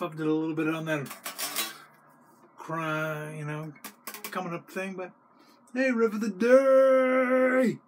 fucked it a little bit on that cry, you know, coming up thing, but hey, River of the Day!